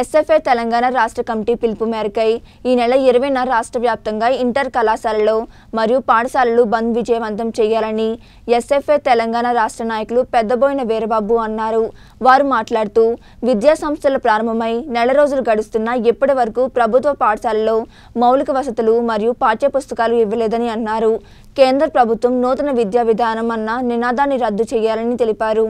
SFA Telangana రాష్ట్ర committee పిలుపు మేరకై ఈ నెల ఇరవైన రాష్ట్ర వ్యాప్తంగా ఇంటర్ కళాశాలలు మరియు పాఠశాలలు బంద్ విజయవంతం చేయాలని ఎస్ఎఫ్ఏ తెలంగాణ రాష్ట్ర నాయకులు పెద్దబోయిన వీరబాబు అన్నారు. వారు మాట్లాడుతూ విద్యా సంస్థలు ప్రారంభమై నెల రోజులు గడుస్తున్నా ఇప్పటి వరకు ప్రభుత్వ పాఠశాలలో మౌలిక వసతులు మరియు పాఠ్యపుస్తకాలు ఇవ్వలేదని అన్నారు. కేంద్ర ప్రభుత్వం నూతన విద్యా విధానం అన్న నినాదాన్ని రద్దు చేయాలని తెలిపారు.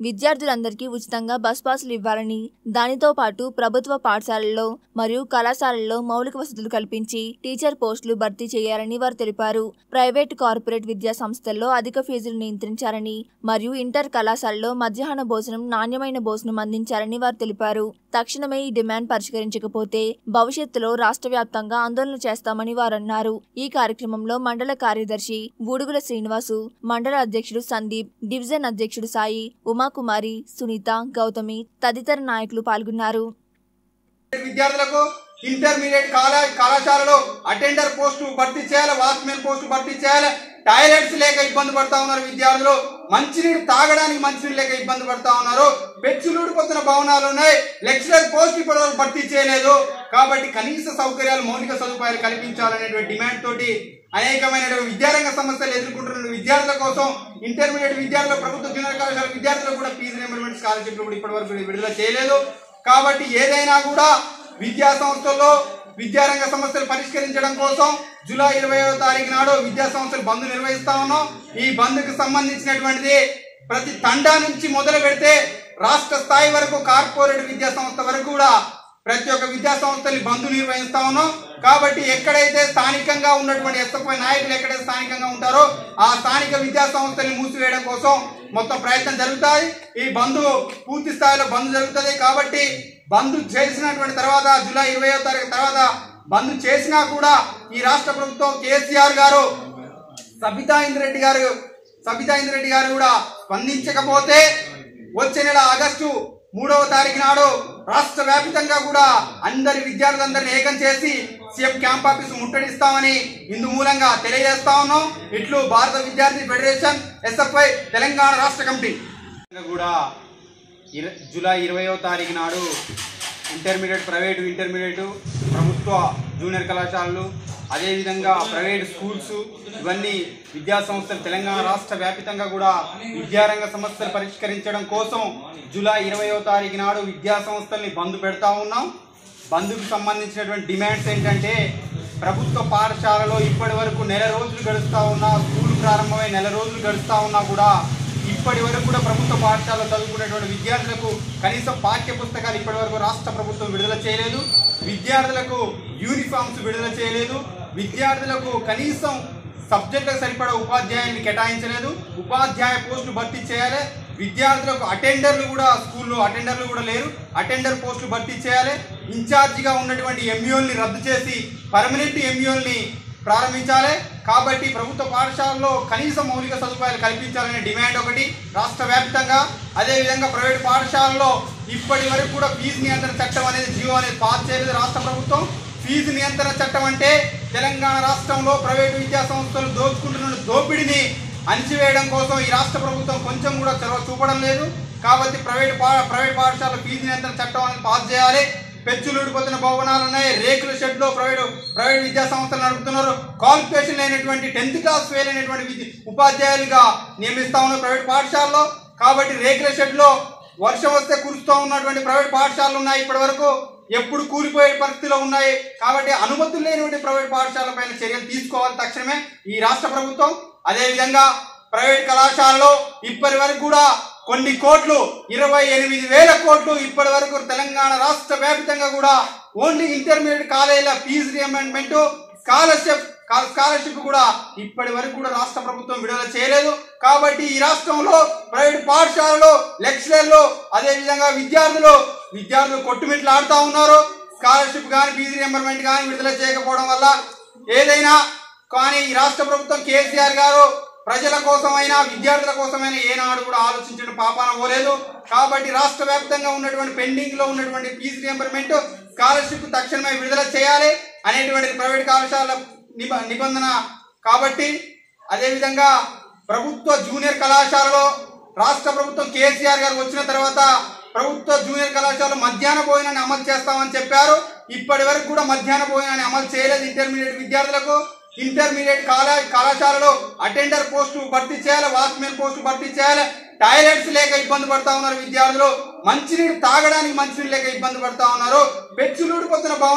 విద్యార్థులందరికీ ఉచితంగా బస్ పాసులు ఇవ్వాలని దానితో పాటు ప్రభుత్వ పాఠశాలల్లో మరియు కళాశాలల్లో మౌలిక వసతులు కల్పించి టీచర్ పోస్టులు భర్తీ చేయాలని వారు తెలిపారు. ప్రైవేట్ కార్పొరేట్ విద్యా సంస్థల్లో అధిక ఫీజులు నియంత్రించాలని మరియు ఇంటర్ కళాశాలలో మధ్యాహ్న భోజనం నాణ్యమైన భోజనం అందించాలని వారు తెలిపారు. తక్షణమే ఈ డిమాండ్ పరిష్కరించకపోతే భవిష్యత్తులో రాష్ట్ర వ్యాప్తంగా ఆందోళన చేస్తామని వారు అన్నారు ఈ కార్యక్రమంలో మండల కార్యదర్శి బూడుగుల శ్రీనివాసు మండల అధ్యక్షుడు సందీప్ డివిజన్ అధ్యక్షుడు సాయి ఉమాకుమారి సునీత గౌతమి తదితర నాయకులు పాల్గొన్నారు. విద్యార్థులకు ఇంటర్మీడియట్ కళాశాలలో అటెండర్ పోస్టు భర్తీ చేయాలి వాచ్మెన్ పోస్టు భర్తీ చేయాలి. టాయిలెట్స్ లేక ఇబ్బంది పడతా ఉన్నారు విద్యార్థులు. మంచినీరు తాగడానికి మంచినీరు లేక ఇబ్బంది పడతా ఉన్నారు. బెచ్చులు ఊడిపోతున్న భవనాలు ఉన్నాయి. లెక్చరర్ పోస్ట్ ఇప్పటివరకు భర్తీ చేయలేదు. కాబట్టి కనీస సౌకర్యాలు మౌలిక సదుపాయాలు కల్పించాలనేటువంటి డిమాండ్ తోటి అనేకమైనటువంటి విద్యారంగ సమస్యలు ఎదుర్కొంటున్న విద్యార్థుల కోసం ఇంటర్మీడియట్ విద్యార్థులు ప్రభుత్వ జూనియర్ కళాశాల విద్యార్థులకు కూడా ఫీజు రియంబర్మెంట్ స్కాలర్షిప్లు కూడా ఇప్పటివరకు విడుదల చేయలేదు. కాబట్టి ఏదైనా కూడా విద్యా సంస్థల్లో విద్యారంగ సమస్యలు పరిష్కరించడం కోసం జూలై ఇరవైవ తారీఖు నాడు విద్యా సంస్థలు బంద్ నిర్వహిస్తా ఉన్నాం. ఈ బంద్కు సంబంధించినటువంటిది ప్రతి తండా నుంచి మొదలు పెడితే రాష్ట్ర స్థాయి వరకు కార్పొరేట్ విద్యా సంస్థ వరకు కూడా ప్రతి ఒక్క విద్యా సంస్థని బంధు నిర్వహిస్తా ఉన్నాం. కాబట్టి ఎక్కడైతే స్థానికంగా ఉన్నటువంటి ఎస్ఎఫ్ఐ నాయకులు ఎక్కడైతే స్థానికంగా ఉంటారో ఆ స్థానిక విద్యా సంస్థని మూసివేయడం కోసం మొత్తం ప్రయత్నం జరుగుతాయి. ఈ బంధు పూర్తి స్థాయిలో బంద్ జరుగుతుంది. కాబట్టి బంద్ చేసినటువంటి తర్వాత జూలై ఇరవయో తారీఖు తర్వాత బంద్ చేసినా కూడా ఈ రాష్ట్ర ప్రభుత్వం కేసీఆర్ గారు సబితా ఇంద్రెడ్డి గారు సబితా ఇంద్రెడ్డి గారు కూడా స్పందించకపోతే వచ్చే నెల ఆగస్టు మూడవ తారీఖు నాడు రాష్ట్ర వ్యాపితంగా కూడా అందరి విద్యార్థులందరినీ ఏకం చేసి సీఎం క్యాంప్ ఆఫీస్ ముట్టడిస్తామని ఇందు మూలంగా తెలియజేస్తా ఉన్నాం. ఇట్లు భారత విద్యార్థి ఫెడరేషన్ ఎస్ఎఫ్ఐ తెలంగాణ రాష్ట్ర కమిటీ. కూడా ఇర జూలై ఇరవయో తారీఖు నాడు ఇంటర్మీడియట్ ప్రైవేటు ఇంటర్మీడియట్ ప్రభుత్వ జూనియర్ కళాశాలలు అదేవిధంగా ప్రైవేట్ స్కూల్స్ ఇవన్నీ విద్యా సంస్థలు తెలంగాణ రాష్ట్ర వ్యాపితంగా కూడా విద్యారంగ సమస్యలు పరిష్కరించడం కోసం జూలై ఇరవయో తారీఖు నాడు విద్యా సంస్థల్ని బంద్ పెడతా ఉన్నాం. బంద్కు సంబంధించినటువంటి డిమాండ్స్ ఏంటంటే ప్రభుత్వ పాఠశాలలో ఇప్పటి వరకు నెల రోజులు గడుస్తూ ఉన్నా స్కూల్ ప్రారంభమై నెల రోజులు గడుస్తూ ఉన్నా కూడా ఇప్పటి వరకు కూడా ప్రభుత్వ పాఠశాలలో చదువుకునేటువంటి విద్యార్థులకు కనీసం పాఠ్య పుస్తకాలు ఇప్పటి వరకు రాష్ట్ర ప్రభుత్వం విడుదల చేయలేదు. విద్యార్థులకు యూనిఫామ్స్ విడుదల చేయలేదు. విద్యార్థులకు కనీసం సబ్జెక్టులకు సరిపడా ఉపాధ్యాయుల్ని కేటాయించలేదు. ఉపాధ్యాయ పోస్టులు భర్తీ చేయాలి. విద్యార్థులకు అటెండర్లు కూడా స్కూల్లో అటెండర్లు కూడా లేరు. అటెండర్ పోస్టులు భర్తీ చేయాలి. ఇన్ఛార్జిగా ఉన్నటువంటి ఎంఈఓల్ని రద్దు చేసి పర్మనెంట్ ఎంఈఓల్ని ప్రారంభించాలి. కాబట్టి ప్రభుత్వ పాఠశాలలో కనీస మౌలిక సదుపాయాలు కల్పించాలనే డిమాండ్ ఒకటి రాష్ట్ర వ్యాప్తంగా. అదేవిధంగా ప్రైవేట్ పాఠశాలలో ఇప్పటి వరకు కూడా ఫీజు నియంత్రణ చట్టం అనేది జియో అనేది పాస్ చేయలేదు రాష్ట్ర ప్రభుత్వం. ఫీజు నియంత్రణ చట్టం అంటే తెలంగాణ రాష్ట్రంలో ప్రైవేటు విద్యా సంస్థలు దోచుకుంటున్న దోపిడీని అణిచివేయడం కోసం ఈ రాష్ట్ర ప్రభుత్వం కొంచెం కూడా చొరవ చూపడం లేదు. కాబట్టి ప్రైవేట్ పా ప్రైవేట్ పాఠశాల ఫీజు నియంత్రణ చట్టం అనేది పాస్ చేయాలి. పెచ్చులు ఊడిపోతున్న భవనాలు ఉన్నాయి రేకుల షెడ్లో ప్రైవేట్ ప్రైవేట్ విద్యా సంస్థలు నడుపుతున్నారు. క్వాలిఫికేషన్ లేనటువంటి టెన్త్ క్లాస్ ఫెయిల్ అయినటువంటి విద్య ఉపాధ్యాయులుగా నియమిస్తా ఉన్నారు ప్రైవేట్ పాఠశాలలో. కాబట్టి రేకుల షెడ్లో వర్షం వస్తే కురుస్తూ ఉన్నటువంటి ప్రైవేట్ పాఠశాలలు ఉన్నాయి ఇప్పటి వరకు ఎప్పుడు కూలిపోయే పరిస్థితిలో ఉన్నాయి. కాబట్టి అనుమతులు లేనివంటి ప్రైవేట్ పాఠశాలల పైన చర్యలు తీసుకోవాలి తక్షణమే ఈ రాష్ట్ర ప్రభుత్వం. అదేవిధంగా ప్రైవేట్ కళాశాలలో ఇప్పటి వరకు కూడా కొన్ని కోట్లు ఇరవై ఎనిమిది వేల కోట్లు ఇప్పటి వరకు తెలంగాణ రాష్ట్ర వ్యాప్తంగా కూడా ఓన్లీ ఇంటర్మీడియట్ కాలేజీల ఫీజు రియంబర్మెంట్ స్కాలర్షిప్ స్కాలర్షిప్ కూడా ఇప్పటి వరకు కూడా రాష్ట్ర ప్రభుత్వం విడుదల చేయలేదు. కాబట్టి ఈ రాష్ట్రంలో ప్రైవేట్ పాఠశాలలో లెక్చరర్లు అదేవిధంగా విద్యార్థులు విద్యార్థులు కొట్టుమిట్లు ఆడుతూ ఉన్నారు. స్కాలర్షిప్ కానీ ఫీజు రియంబర్మెంట్ కానీ విడుదల చేయకపోవడం వల్ల ఏదైనా కానీ ఈ రాష్ట్ర ప్రభుత్వం కేసీఆర్ గారు ప్రజల కోసమైనా విద్యార్థుల కోసమైనా ఏనాడు కూడా ఆలోచించడం పాపాన పోలేదు. కాబట్టి రాష్ట్ర వ్యాప్తంగా ఉన్నటువంటి పెండింగ్లో ఉన్నటువంటి ఫీజు రియంబర్మెంట్ స్కాలర్షిప్ తక్షణమే విడుదల చేయాలి అనేటువంటిది ప్రైవేట్ కళాశాల నిబ నిబంధన. కాబట్టి అదేవిధంగా ప్రభుత్వ జూనియర్ కళాశాలలో రాష్ట్ర ప్రభుత్వం కేసీఆర్ గారు వచ్చిన తర్వాత ప్రభుత్వ జూనియర్ కళాశాలలో మధ్యాహ్న భోజనాన్ని అమలు చేస్తామని చెప్పారు. ఇప్పటి వరకు కూడా మధ్యాహ్న భోజనాన్ని అమలు చేయలేదు ఇంటర్మీడియట్ విద్యార్థులకు. ఇంటర్మీడియట్ కళా కళాశాలలో అటెండర్ పోస్టు భర్తీ చేయాలి వాచ్మెన్ పోస్టు భర్తీ చేయాలి టాయిలెట్స్ లేక ఇబ్బంది పడతా ఉన్నారు విద్యార్థులు మంచినీరు తాగడానికి మంచినీరు లేక ఇబ్బంది పడతా ఉన్నారు పెచ్చులూడిపోతున్న భవనం